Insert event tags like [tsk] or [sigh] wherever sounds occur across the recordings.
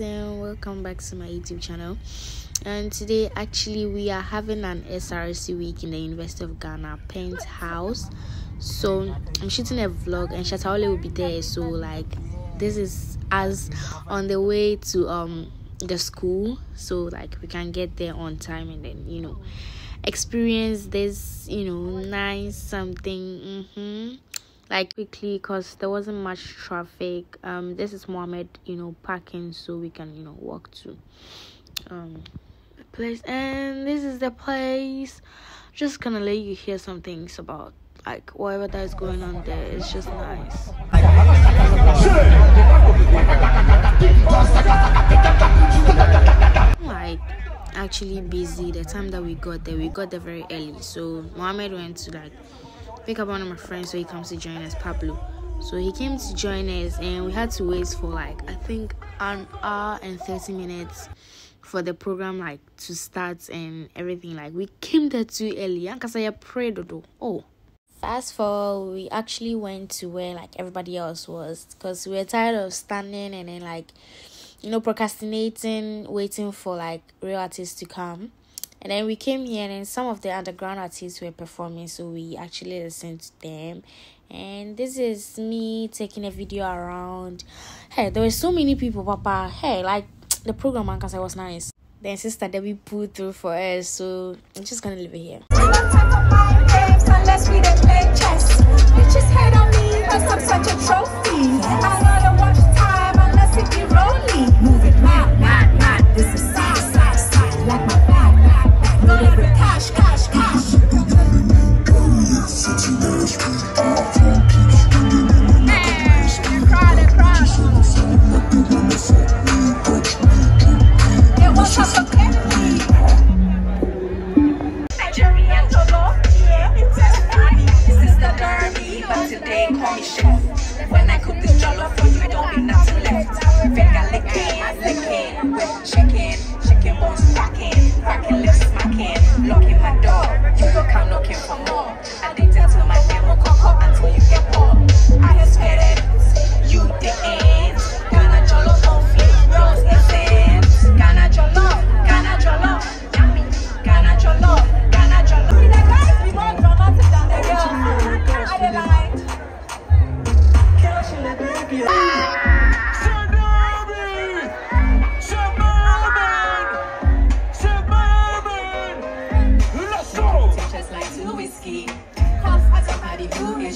and welcome back to my youtube channel. And today actually we are having an src week in the university of ghana penthouse. So i'm shooting a vlog and Shatta Wale will be there. So like this is us on the way to um the school. So like we can get there on time and then you know experience this you know nice something. Mm-hmm like quickly because there wasn't much traffic. Um this is mohammed you know parking so we can you know walk to um place. And this is the place. Just gonna let you hear some things about like whatever that is going on there. It's just nice. Like actually busy. The time that we got there we got there very early. So mohammed went to like pick up one of my friends so he comes to join us, Pablo. So he came to join us and we had to wait for like I think an hour and 30 minutes for the program like to start and everything. Like we came there too early. Because I prayed Oh. Fast forward, we actually went to where like everybody else was because we were tired of standing and then like you know procrastinating, waiting for like real artists to come. And then we came here and then some of the underground artists were performing, so we actually listened to them. And this is me taking a video around. Hey, there were so many people, Papa. Hey, like [tsk] the program, because I was nice. Then sister Derby pulled through for us, so I'm just gonna leave it here. Unless we play chess, on me because I'm such a. me. When I cook this jollof, you don't be nothing left. Finger licking, licking, with chicken, chicken bones cracking, cracking lips smacking, locking my door. You go come looking for more.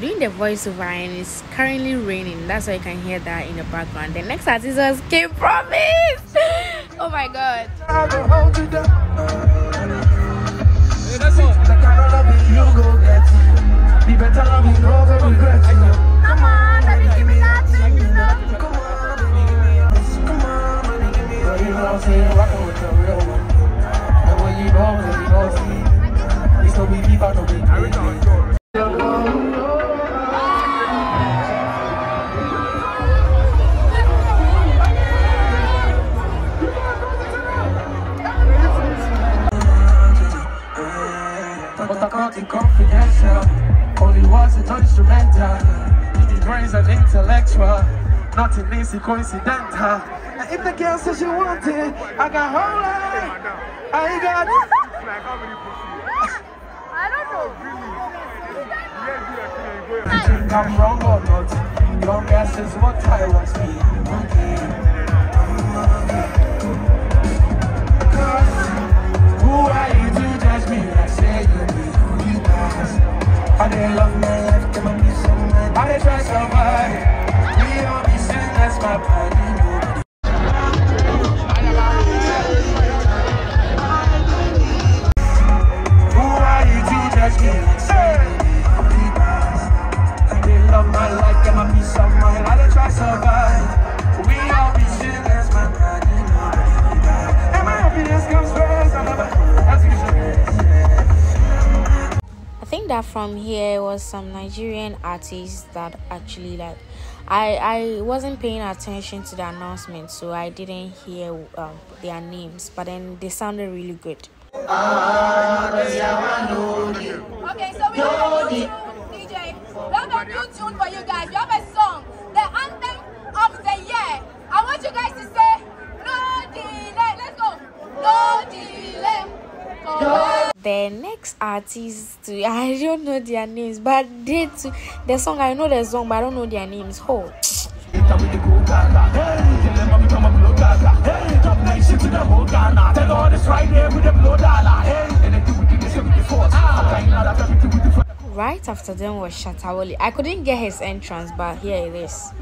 doing the voiceover and it's currently raining. That's why you can hear that in the background. The next artist was King Promise. [laughs] oh my god. Automatic confidential. Only words is instrumental. Needing brains and intellectual. Nothing easy coincidental. And if the girl says she want it I got whole lot I got [laughs] I don't know. You think I'm wrong or not. Long as is what I want to be. Who I didn't love my life, on, be someone. I didn't try somebody. We all be that's my body. From here was some Nigerian artists that actually like I I wasn't paying attention to the announcement so I didn't hear um, their names but then they sounded really good. Okay, so we have a new tune, DJ. We have a new tune for you guys. We have a song, the anthem of the year. I want you guys to say, no delay. Let's go. No delay. Go. The next artist I don't know their names but they too, the song I know the song but I don't know their names. Oh Right after them was Shatta Wale. I couldn't get his entrance, but here it is.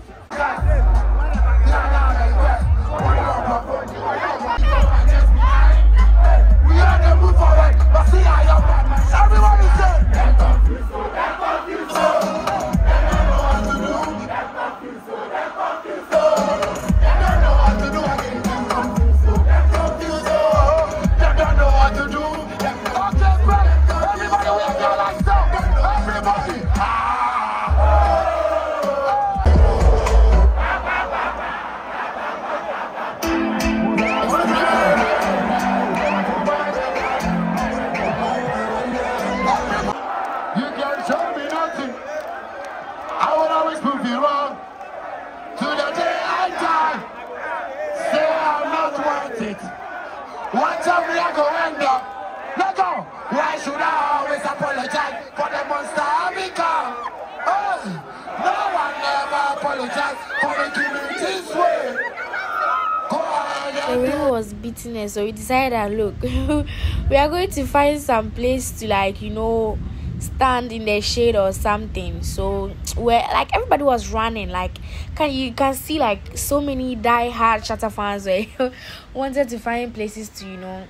Rain was beating us, so we decided that look, [laughs] we are going to find some place to like you know stand in the shade or something. So [tsk] where like everybody was running, like can you can see like so many die hard Shatta fans were [laughs] wanted to find places to you know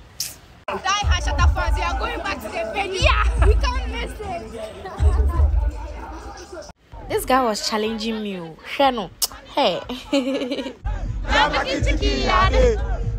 Die hard Shatta fans, we are going back to the venue. Yeah. [laughs] We can't miss it. this guy was challenging me. Oh. [tsk]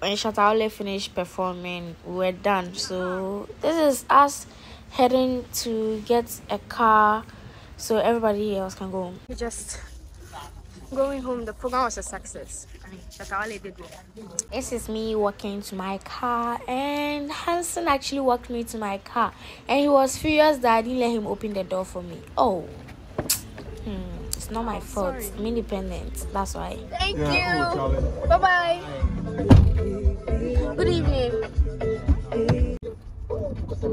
when Shatta Wale finished performing, we were done. So this is us heading to get a car so everybody else can go home. We just going home. The program was a success. I mean, did well. This is me walking to my car, and Hanson actually walked me to my car, and he was furious that I didn't let him open the door for me. Oh, hmm, it's It's not my fault. I'm independent. That's why. Thank Yeah, you. Bye bye. Good evening. From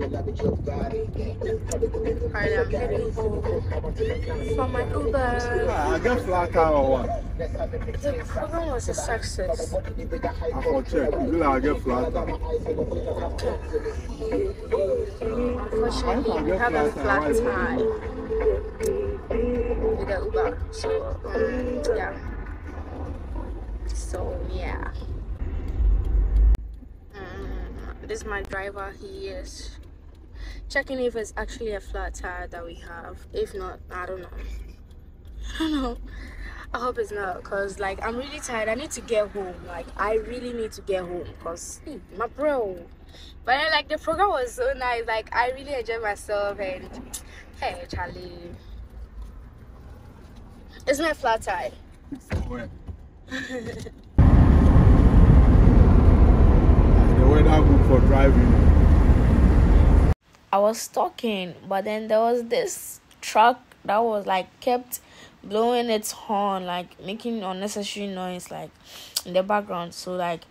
my Uber. I get flat tire or what? The program was a success. I for check. You like I get flat tire. Unfortunately, we have a flat tire with the Uber. So, um, yeah. So, yeah. This is my driver. He is checking if it's actually a flat tire that we have. If not, I don't know. [laughs] I don't know. I hope it's not because, like, I'm really tired. I need to get home. Like, I really need to get home because, hmm, my bro. But then, like, the program was so nice. Like, I really enjoyed myself. And, hey, Charlie. It's my flat tire. [laughs] Where? The weather good for driving. I was talking, but then there was this truck that was like kept blowing its horn, like making unnecessary noise, like in the background. So like,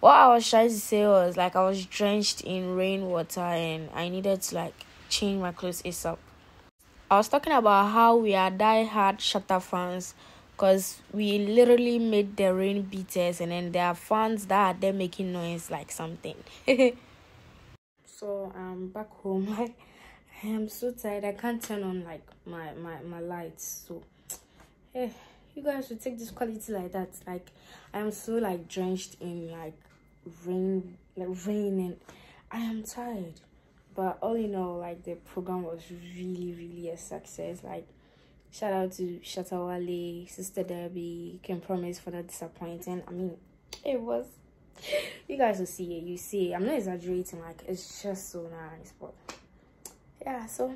what I was trying to say was like I was drenched in rainwater and I needed to like change my clothes ASAP. I was talking about how we are die-hard Shatta fans because we literally made the rain beaters and then there are fans that are there making noise like something. [laughs] so I'm back home. [laughs] Like I am so tired. I can't turn on like my my my lights. So eh, you guys should take this quality like that. Like I am so like drenched in like rain, like rain, and I am tired. But all in all, like the program was really really a success. Like shout out to Shatta Wale, Sister Derby, King Promise for that disappointing. I mean, it was you guys will see it you see it. i'm not exaggerating like it's just so nice but yeah so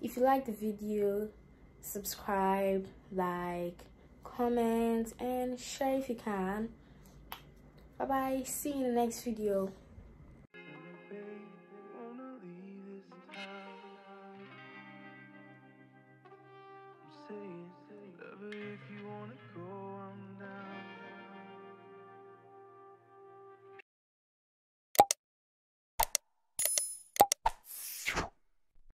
if you like the video subscribe like comment and share if you can bye bye see you in the next video